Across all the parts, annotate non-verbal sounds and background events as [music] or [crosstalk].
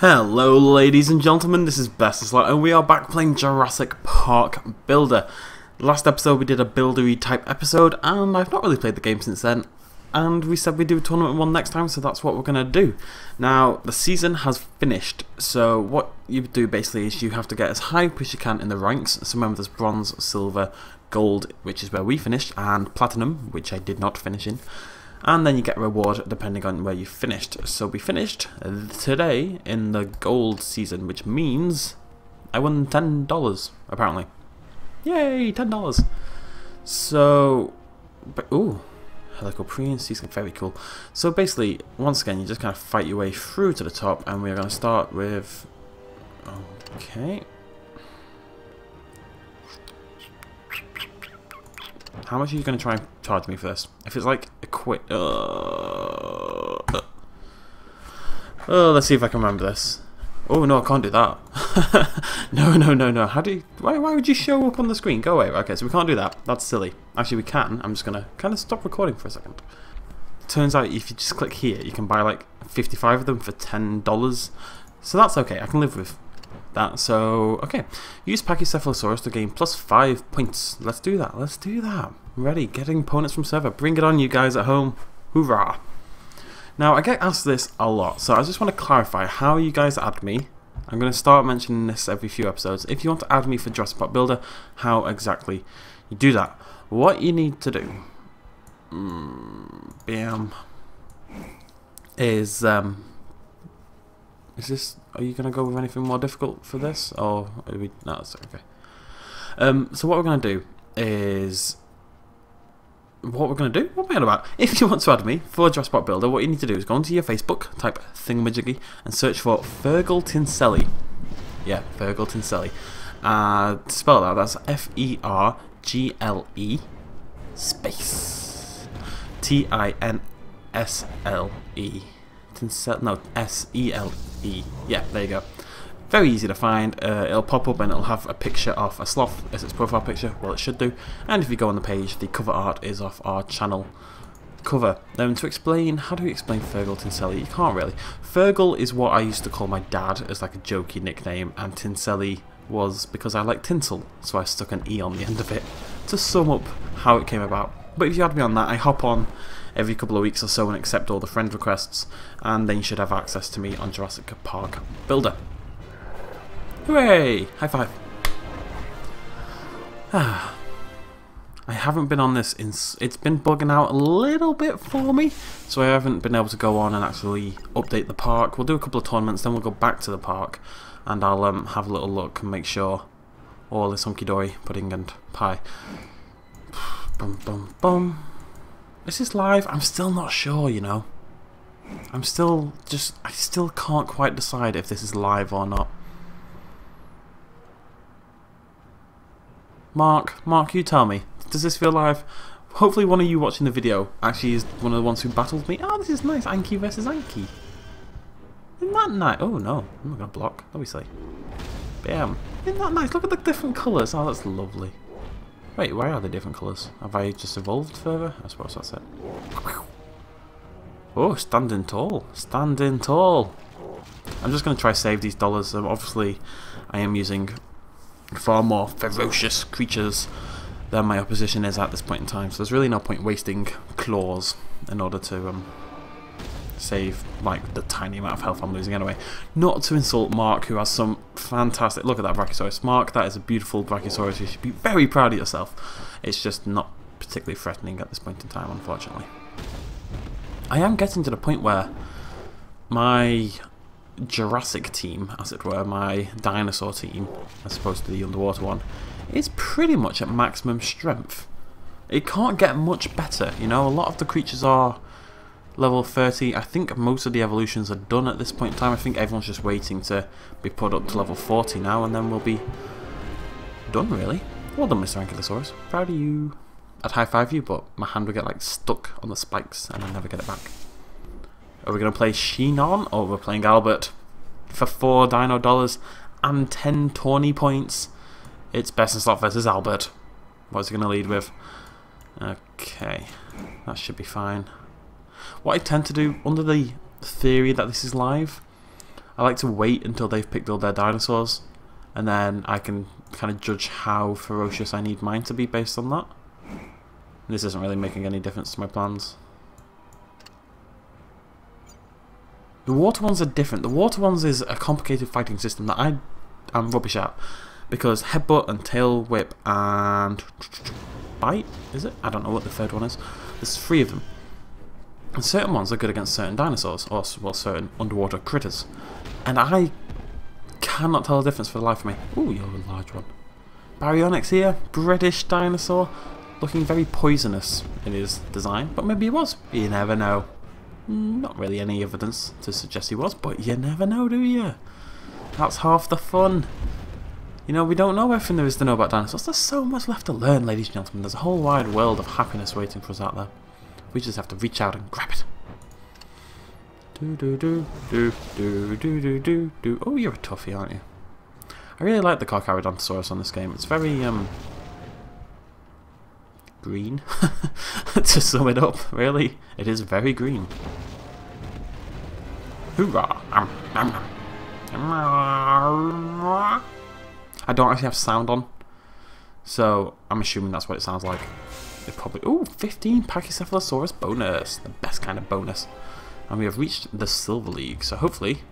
Hello ladies and gentlemen, this is BestInSlot and we are back playing Jurassic Park Builder. Last episode we did a buildery type episode and I've not really played the game since then and we said we'd do a tournament one next time so that's what we're going to do. Now the season has finished so what you do basically is you have to get as high as you can in the ranks. So remember there's bronze, silver, gold which is where we finished and platinum which I did not finish in and then you get reward depending on where you finished. So we finished today in the gold season, which means I won ten dollars apparently. Yay, ten dollars! So, but ooh, Helicoprion season, very cool. So basically, once again, you just kind of fight your way through to the top, and we're going to start with. Okay. How much are you going to try and charge me for this? If it's like a quick... Uh, oh, let's see if I can remember this. Oh, no, I can't do that. [laughs] no, no, no, no. How do you... Why, why would you show up on the screen? Go away. Okay, so we can't do that. That's silly. Actually, we can. I'm just going to kind of stop recording for a second. Turns out if you just click here, you can buy like 55 of them for $10. So that's okay. I can live with that. So, okay. Use Pachycephalosaurus to gain plus 5 points. Let's do that. Let's do that. Ready. Getting opponents from server. Bring it on, you guys at home. Hoorah. Now, I get asked this a lot, so I just want to clarify how you guys add me. I'm going to start mentioning this every few episodes. If you want to add me for Jurassic Park Builder, how exactly you do that. What you need to do mm, bam, is um, is this? Are you going to go with anything more difficult for this, or are we? No, that's okay. Um, so what we're going to do is what we're going to do? What am I about? If you want to add me for Jurassic Park Builder, what you need to do is go onto your Facebook, type thingamajiggy, and search for Fergal Tinselli. Yeah, Fergal Tinselli. Uh, spell that, that's F E R G L E space T I N S L E. Tinsel no S E L E. Yeah, there you go. Very easy to find. Uh, it'll pop up and it'll have a picture of a sloth as its profile picture. Well, it should do. And if you go on the page, the cover art is off our channel cover. Um, to explain, how do we explain Fergal Tinselli? You can't really. Fergal is what I used to call my dad as like a jokey nickname, and Tinselli was because I like tinsel, so I stuck an E on the end of it to sum up how it came about. But if you had me on that, I hop on every couple of weeks or so and accept all the friend requests, and then you should have access to me on Jurassic Park Builder. Hooray! High five. Ah. [sighs] I haven't been on this in. It's been bugging out a little bit for me, so I haven't been able to go on and actually update the park. We'll do a couple of tournaments, then we'll go back to the park, and I'll um, have a little look and make sure all is hunky dory, pudding and pie. [sighs] Bum bum bum. Is this live? I'm still not sure, you know. I'm still just. I still can't quite decide if this is live or not. Mark, Mark, you tell me. Does this feel live? Hopefully one of you watching the video actually is one of the ones who battled me. Oh, this is nice. Anki versus Anki. Isn't that nice? Oh, no. I'm not going to block. obviously. Bam. Isn't that nice? Look at the different colours. Oh, that's lovely. Wait, why are they different colours? Have I just evolved further? I suppose that's it. Oh, standing tall. Standing tall. I'm just going to try save these dollars. Um, obviously, I am using far more ferocious creatures than my opposition is at this point in time. So there's really no point wasting claws in order to um, save like the tiny amount of health I'm losing anyway. Not to insult Mark, who has some fantastic. Look at that Brachiosaurus, Mark. That is a beautiful Brachiosaurus. You should be very proud of yourself. It's just not particularly threatening at this point in time, unfortunately. I am getting to the point where my Jurassic team, as it were, my dinosaur team, as opposed to the underwater one, is pretty much at maximum strength. It can't get much better, you know, a lot of the creatures are level 30. I think most of the evolutions are done at this point in time. I think everyone's just waiting to be put up to level 40 now, and then we'll be done, really. Well done, Mr. Ankylosaurus. Proud of you. I'd high-five you, but my hand would get, like, stuck on the spikes, and I'd never get it back. Are we going to play Sheenon, or we're playing Albert? For 4 Dino Dollars and 10 Tawny points. It's BestInSlot versus Albert. What's he going to lead with? Okay, that should be fine. What I tend to do, under the theory that this is live, I like to wait until they've picked all their dinosaurs, and then I can kind of judge how ferocious I need mine to be based on that. This isn't really making any difference to my plans. The water ones are different. The water ones is a complicated fighting system that I am rubbish at. Because headbutt and tail whip and bite, is it? I don't know what the third one is. There's three of them. And certain ones are good against certain dinosaurs, or well, certain underwater critters. And I cannot tell the difference for the life of me. Ooh, you're a large one. Baryonyx here, British dinosaur, looking very poisonous in his design, but maybe he was. You never know. Not really any evidence to suggest he was, but you never know, do you? That's half the fun. You know, we don't know everything there is to know about dinosaurs. There's so much left to learn, ladies and gentlemen. There's a whole wide world of happiness waiting for us out there. We just have to reach out and grab it. Do do do do do do do do do. Oh, you're a toughie, aren't you? I really like the Carcharodontosaurus on this game. It's very um green. [laughs] to sum it up, really, it is very green. Hoorah! I don't actually have sound on, so I'm assuming that's what it sounds like. It probably... Ooh, 15 Pachycephalosaurus bonus. The best kind of bonus. And we have reached the Silver League, so hopefully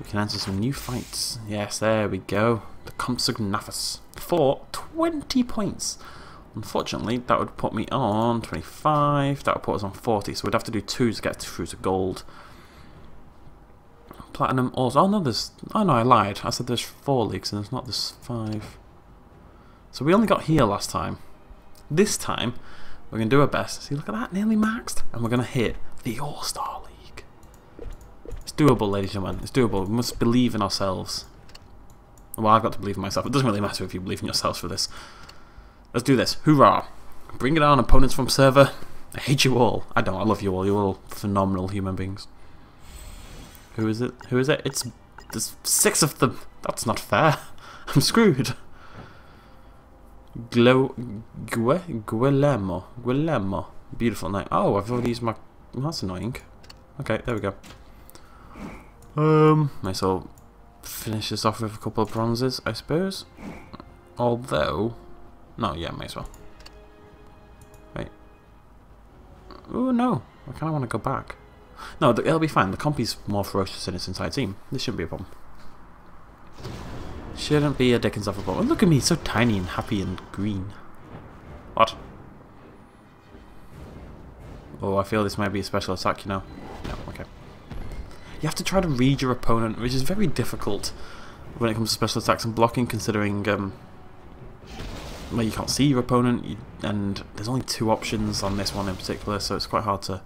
we can enter some new fights. Yes, there we go. The Compsognathus for 20 points. Unfortunately, that would put me on 25. That would put us on 40, so we'd have to do two to get through to gold. Platinum also. Oh no, there's. Oh no, I lied. I said there's four leagues and there's not. There's five. So we only got here last time. This time, we're going to do our best. See, look at that, nearly maxed. And we're going to hit the All-Star League. It's doable, ladies and gentlemen. It's doable. We must believe in ourselves. Well, I've got to believe in myself. It doesn't really matter if you believe in yourselves for this. Let's do this. Hoorah. Bring it on, opponents from server. I hate you all. I don't. I love you all. You're all phenomenal human beings. Who is it? Who is it? It's there's six of them. That's not fair. [laughs] I'm screwed. Glo Gue Guillermo. Guillermo. Beautiful name. Oh, I've already used my that's annoying. Okay, there we go. Um may so finish this off with a couple of bronzes, I suppose. Although no, yeah, may as well. Wait. Oh no, I kinda wanna go back. No, it'll be fine. The compy's more ferocious than its entire team. This shouldn't be a problem. Shouldn't be a Dickens of a problem. Look at me, so tiny and happy and green. What? Oh, I feel this might be a special attack, you know. No, okay. You have to try to read your opponent, which is very difficult when it comes to special attacks and blocking, considering um, well, you can't see your opponent, and there's only two options on this one in particular, so it's quite hard to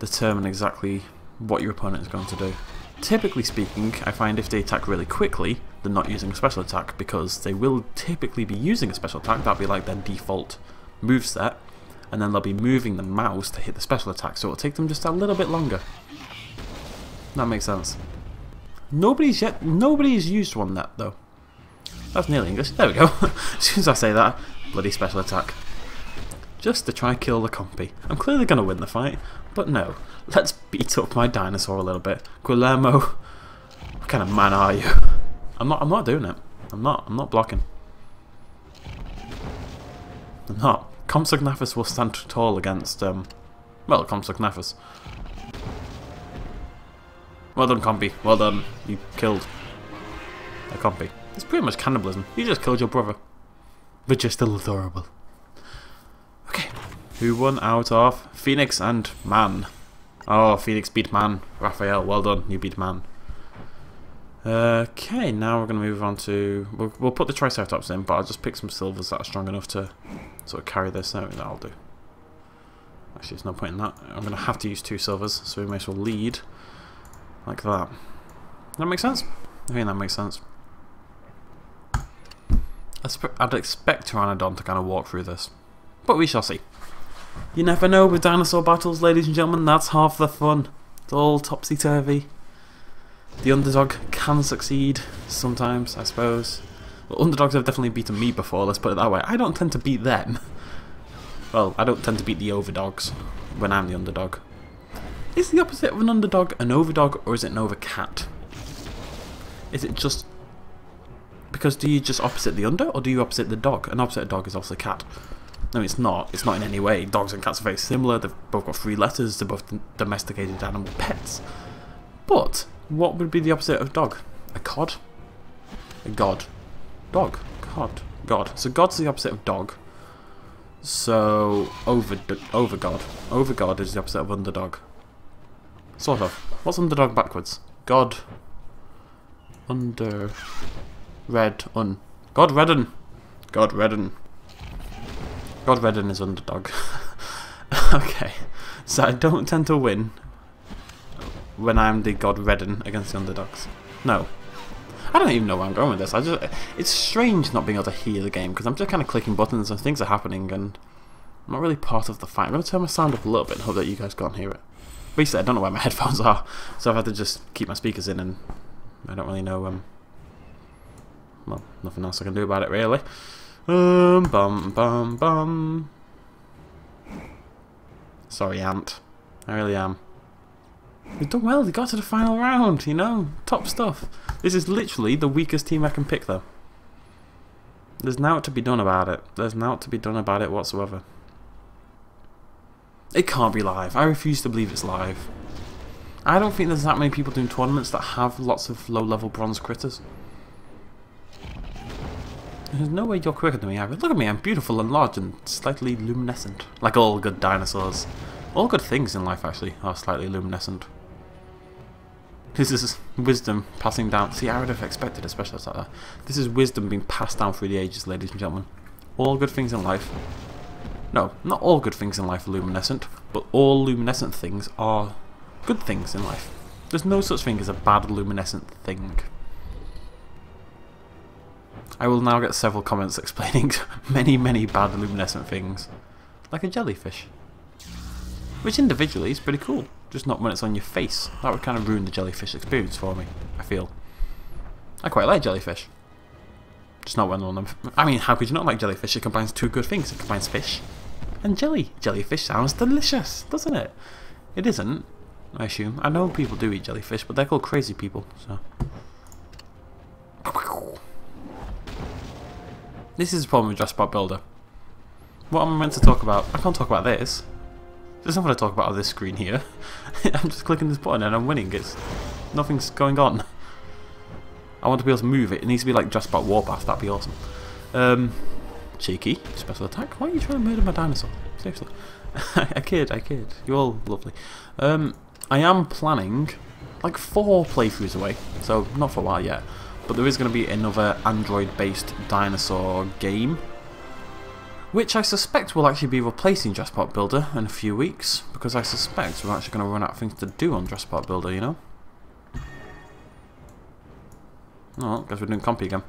determine exactly what your opponent is going to do. Typically speaking, I find if they attack really quickly, they're not using a special attack because they will typically be using a special attack, that'll be like their default move set, and then they'll be moving the mouse to hit the special attack, so it'll take them just a little bit longer. That makes sense. Nobody's yet, nobody's used one that though. That's nearly English. There we go. [laughs] as soon as I say that, bloody special attack. Just to try kill the compy. I'm clearly to win the fight, but no. Let's beat up my dinosaur a little bit. Guillermo, what kind of man are you? I'm not. I'm not doing it. I'm not. I'm not blocking. I'm not. Compsognathus will stand tall against. Um, well, Compsognathus. Well done, Compy. Well done. You killed a Compy. It's pretty much cannibalism. You just killed your brother. But you're still adorable. Okay. Who won out of Phoenix and Man? Oh, Phoenix beat Man. Raphael, well done. You beat Man. Okay, now we're going to move on to... We'll, we'll put the Triceratops in, but I'll just pick some silvers that are strong enough to sort of carry this. No, that'll do. Actually, there's no point in that. I'm going to have to use two silvers, so we may as well lead like that. That make sense? I think that makes sense. I'd expect Pteranodon to kind of walk through this. But we shall see. You never know with dinosaur battles, ladies and gentlemen. That's half the fun. It's all topsy-turvy. The underdog can succeed sometimes, I suppose. Well, underdogs have definitely beaten me before, let's put it that way. I don't tend to beat them. Well, I don't tend to beat the overdogs when I'm the underdog. Is the opposite of an underdog an overdog or is it an overcat? Is it just because do you just opposite the under or do you opposite the dog? An opposite dog is obviously a cat. No, it's not. It's not in any way. Dogs and cats are very similar. They've both got three letters. They're both domesticated animal pets. But what would be the opposite of dog? A cod? A god? Dog. Cod. God. So god's the opposite of dog. So over over god. Over god is the opposite of underdog. Sort of. What's underdog backwards? God. Under. Red. Un. God redden. God redden. God redden is underdog. [laughs] okay. So I don't tend to win when I'm the God redden against the underdogs. No. I don't even know where I'm going with this. I just it's strange not being able to hear the game because I'm just kind of clicking buttons and things are happening and I'm not really part of the fight. I'm going to turn my sound up a little bit and hope that you guys can't hear it. Basically, I don't know where my [laughs] headphones are, so I've had to just keep my speakers in and I don't really know, um, well, nothing else I can do about it really. Um, bum, bum, bum. Sorry, Ant. I really am. We've done well, they got to the final round, you know? Top stuff. This is literally the weakest team I can pick, though. There's now to be done about it. There's now to be done about it whatsoever. It can't be live. I refuse to believe it's live. I don't think there's that many people doing tournaments that have lots of low-level bronze critters. There's no way you're quicker than me, Ivan. Look at me, I'm beautiful and large and slightly luminescent. Like all good dinosaurs. All good things in life, actually, are slightly luminescent. This is wisdom passing down. See, I would have expected a special like that. This is wisdom being passed down through the ages, ladies and gentlemen. All good things in life no, not all good things in life are luminescent, but all luminescent things are good things in life. There's no such thing as a bad luminescent thing. I will now get several comments [laughs] explaining [laughs] many, many bad luminescent things. Like a jellyfish. Which individually is pretty cool, just not when it's on your face. That would kind of ruin the jellyfish experience for me, I feel. I quite like jellyfish. Just not when on them. I mean, how could you not like jellyfish? It combines two good things. It combines fish and jelly. Jellyfish sounds delicious, doesn't it? It isn't, I assume. I know people do eat jellyfish, but they're called crazy people, so... This is the problem with Jurassic Builder. What am I meant to talk about? I can't talk about this. There's nothing to talk about on this screen here. [laughs] I'm just clicking this button and I'm winning. It's Nothing's going on. I want to be able to move it. It needs to be like just about Warpath. That'd be awesome. Um, cheeky. Special attack. Why are you trying to murder my dinosaur? Seriously. [laughs] I kid, I kid. You're all lovely. Um, I am planning like four playthroughs away, so not for a while yet. But there is going to be another Android-based dinosaur game, which I suspect will actually be replacing Jurassic Builder in a few weeks, because I suspect we're actually going to run out of things to do on Jurassic Builder, you know? Oh, guess we're doing compy again.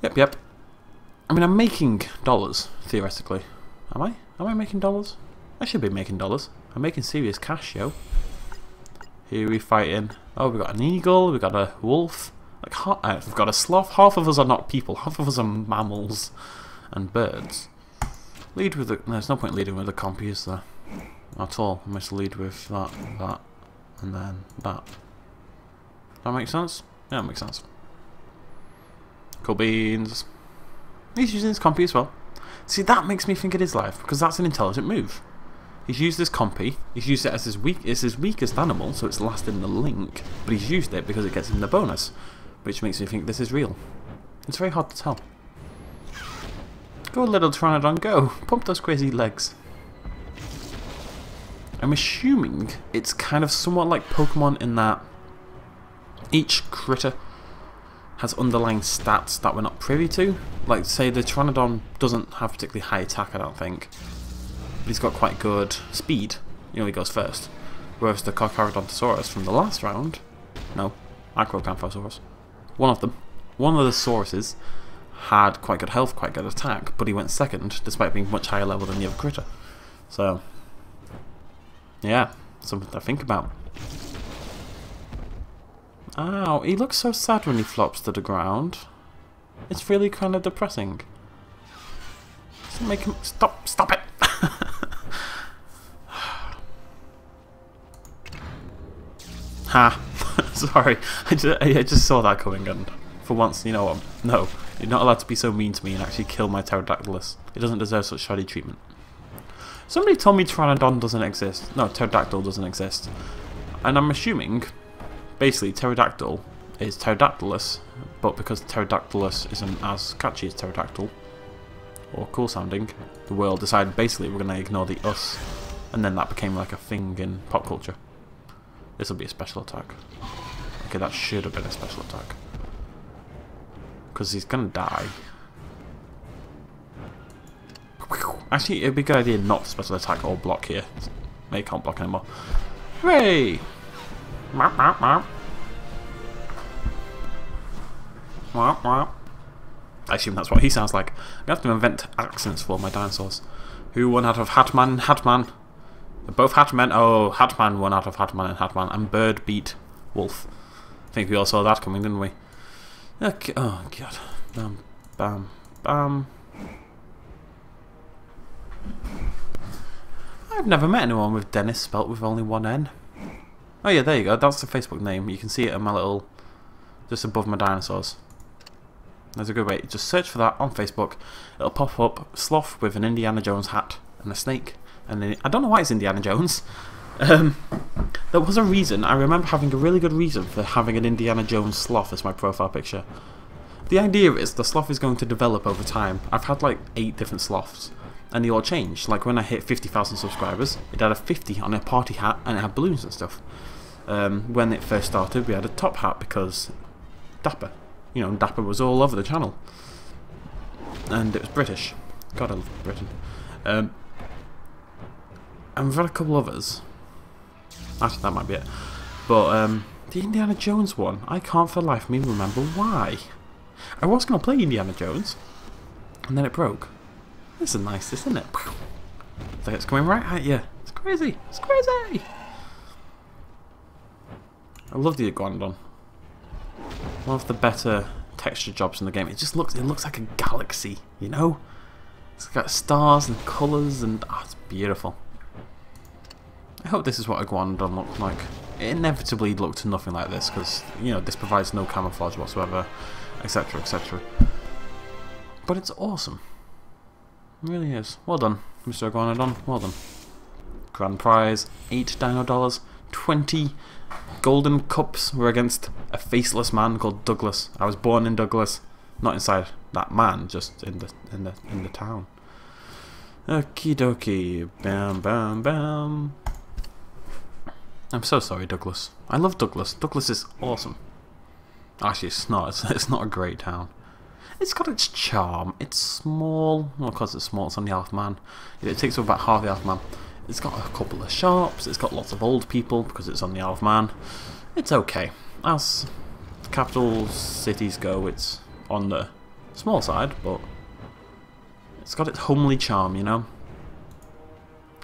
Yep, yep. I mean, I'm making dollars, theoretically. Am I? Am I making dollars? I should be making dollars. I'm making serious cash, yo. Here we fighting. Oh, we got an eagle, we got a wolf. Like, uh, we've got a sloth. Half of us are not people. Half of us are mammals and birds. Lead with the... No, there's no point leading with the compy, is there? At all. I must lead with that, that, and then that. That makes sense? Yeah, that makes sense. Cool beans. He's using his compy as well. See, that makes me think it is live, because that's an intelligent move. He's used this compy, he's used it as his weak it's his weakest animal, so it's last in the link, but he's used it because it gets him the bonus, which makes me think this is real. It's very hard to tell. Go little Pteranodon, go! Pump those crazy legs. I'm assuming it's kind of somewhat like Pokemon in that each critter has underlying stats that we're not privy to. Like, say, the Pteranodon doesn't have particularly high attack, I don't think. But he's got quite good speed. You know, he goes first. Whereas the Carcharodontosaurus from the last round... No, Acrocanthosaurus. One of them. One of the sauruses had quite good health, quite good attack, but he went second, despite being much higher level than the other critter. So, yeah, something to think about. Ow, he looks so sad when he flops to the ground. It's really kind of depressing. make him... Stop! Stop it! [laughs] Ha! [laughs] Sorry, I just, I just saw that coming and for once, you know what? No, you're not allowed to be so mean to me and actually kill my Pterodactylus. It doesn't deserve such shoddy treatment. Somebody told me Pteranodon doesn't exist. No, Pterodactyl doesn't exist. And I'm assuming, basically, Pterodactyl is Pterodactylus, but because Pterodactylus isn't as catchy as Pterodactyl, or cool sounding, the world decided basically we're going to ignore the us, and then that became like a thing in pop culture. This will be a special attack. Okay, that should have been a special attack. Because he's going to die. Actually, it'd be a good idea not to special attack or block here. They can't block anymore. Hooray! I assume that's what he sounds like. To have to invent accents for my dinosaurs. Who won out of Hatman and Hatman? They're both Hatman. Oh, Hatman won out of Hatman and Hatman. And Bird beat Wolf. I think we all saw that coming, didn't we? Okay. Oh, God. Bam, bam, bam. I've never met anyone with Dennis spelt with only one N. Oh yeah, there you go. That's the Facebook name. You can see it in my little, just above my dinosaurs. There's a good way. Just search for that on Facebook. It'll pop up sloth with an Indiana Jones hat and a snake. And I don't know why it's Indiana Jones. [laughs] Um, there was a reason. I remember having a really good reason for having an Indiana Jones sloth as my profile picture. The idea is the sloth is going to develop over time. I've had like eight different sloths and they all changed. Like when I hit 50,000 subscribers, it had a 50 on a party hat and it had balloons and stuff. Um, when it first started, we had a top hat because Dapper. You know, Dapper was all over the channel. And it was British. God, I love Britain. Um, and we've had a couple others. Actually, that might be it. But um, the Indiana Jones one, I can't for life me remember why. I was going to play Indiana Jones, and then it broke. This is nice, isn't it? It's like it's coming right at you. It's crazy. It's crazy. I love the Iguanodon. One of the better texture jobs in the game. It just looks it looks like a galaxy, you know? It's got stars and colours and oh, it's beautiful. I hope this is what Iguanodon looks like. It inevitably looked nothing like this because, you know, this provides no camouflage whatsoever, etc, etc. But it's awesome. It really is. Well done, Mr. Iguanodon. Well done. Grand prize, 8 dino dollars, 20 golden cups were against a faceless man called Douglas. I was born in Douglas, not inside that man, just in the in the in the town. Okie dokie, bam bam bam. I'm so sorry, Douglas. I love Douglas. Douglas is awesome. Actually, it's not. It's, [laughs] it's not a great town. It's got its charm. It's small. Well, because it's small, it's on the Isle of Man. It takes up about half the Isle of Man. It's got a couple of shops. It's got lots of old people because it's on the Isle of Man. It's okay. As capital cities go, it's on the small side, but it's got its homely charm, you know?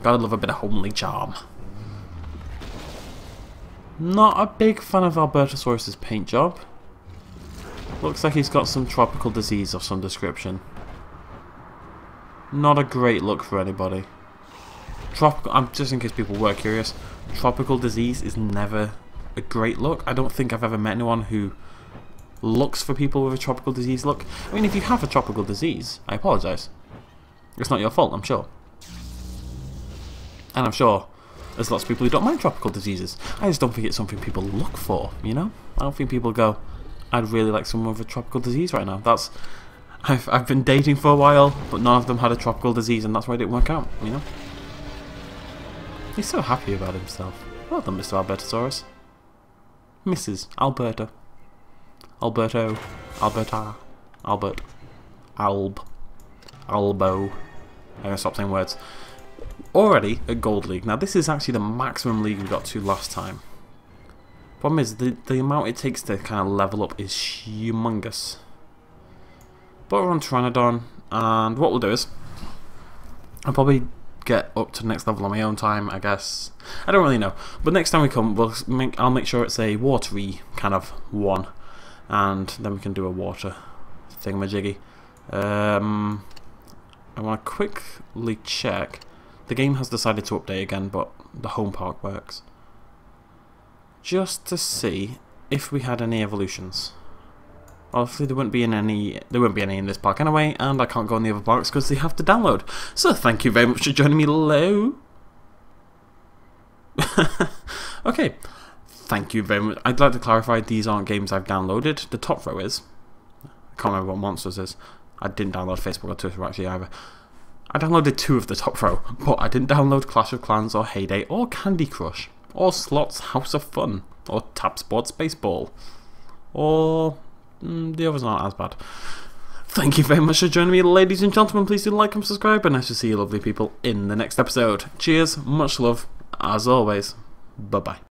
Gotta love a bit of homely charm. Not a big fan of Albertosaurus's paint job. Looks like he's got some tropical disease of some description. Not a great look for anybody. Tropical, I'm just in case people were curious. Tropical disease is never a great look. I don't think I've ever met anyone who looks for people with a tropical disease look. I mean, if you have a tropical disease, I apologise. It's not your fault, I'm sure. And I'm sure there's lots of people who don't mind tropical diseases. I just don't think it's something people look for, you know? I don't think people go, I'd really like someone with a tropical disease right now. That's I've I've been dating for a while, but none of them had a tropical disease, and that's why it didn't work out. You know. He's so happy about himself. Well done, Mr. Albertosaurus. Mrs. Alberta. Alberto. Alberta. Albert. Alb. Albo. I'm gonna stop saying words. Already at Gold League. Now this is actually the maximum league we got to last time. Problem is, the, the amount it takes to kind of level up is humongous. But we're on Pteranodon, and what we'll do is, I'll probably get up to the next level on my own time, I guess. I don't really know. But next time we come, we'll make, I'll make sure it's a watery kind of one. And then we can do a water thingamajiggy. Um, I want to quickly check. The game has decided to update again, but the home park works. just to see if we had any evolutions. Obviously, there wouldn't be in any. There wouldn't be any in this park anyway, and I can't go in the other parks because they have to download. So, thank you very much for joining me, low. [laughs] okay, thank you very much. I'd like to clarify these aren't games I've downloaded. The top row is. I can't remember what Monsters is. I didn't download Facebook or Twitter actually either. I downloaded two of the top row, but I didn't download Clash of Clans or Hay Day or Candy Crush or Slots House of Fun or Tap Sports Baseball or mm, the others aren't as bad. Thank you very much for joining me, ladies and gentlemen. Please do like and subscribe, and I shall see you lovely people in the next episode. Cheers, much love, as always. Bye bye.